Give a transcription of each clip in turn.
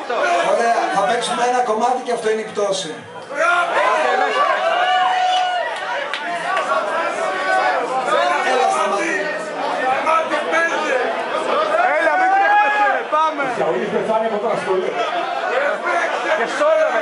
αυτό. Ωραία, θα παίξουμε ένα κομμάτι και αυτό είναι η πτώση. Καούνις πεθάνει από τα σχολεία. Και σόλο και.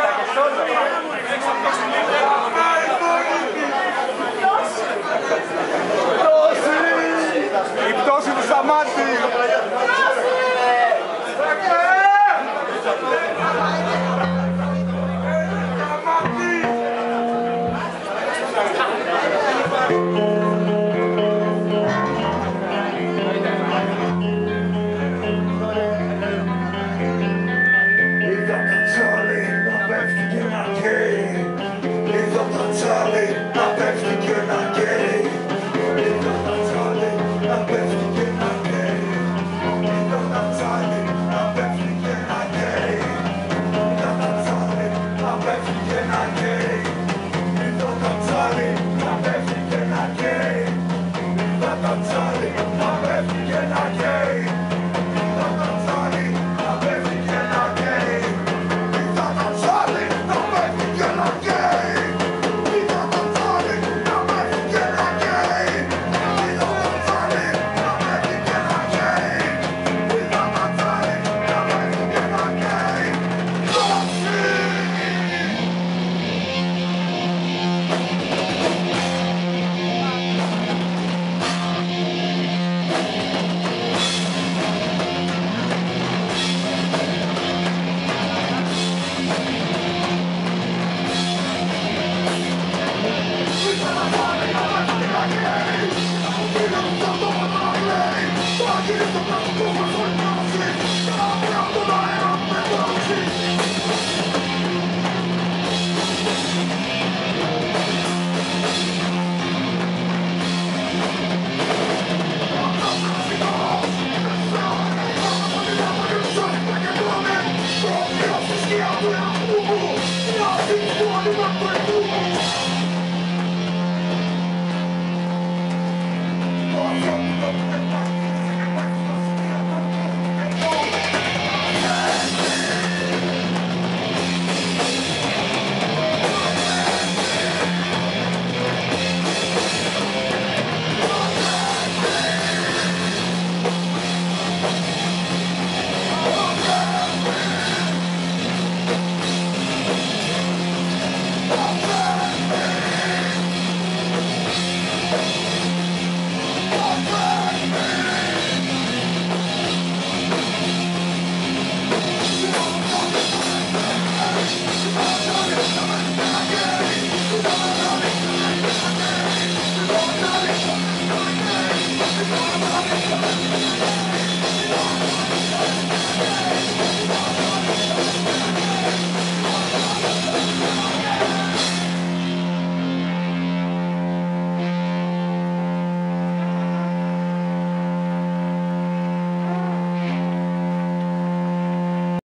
at the time of every anarchy Thank you.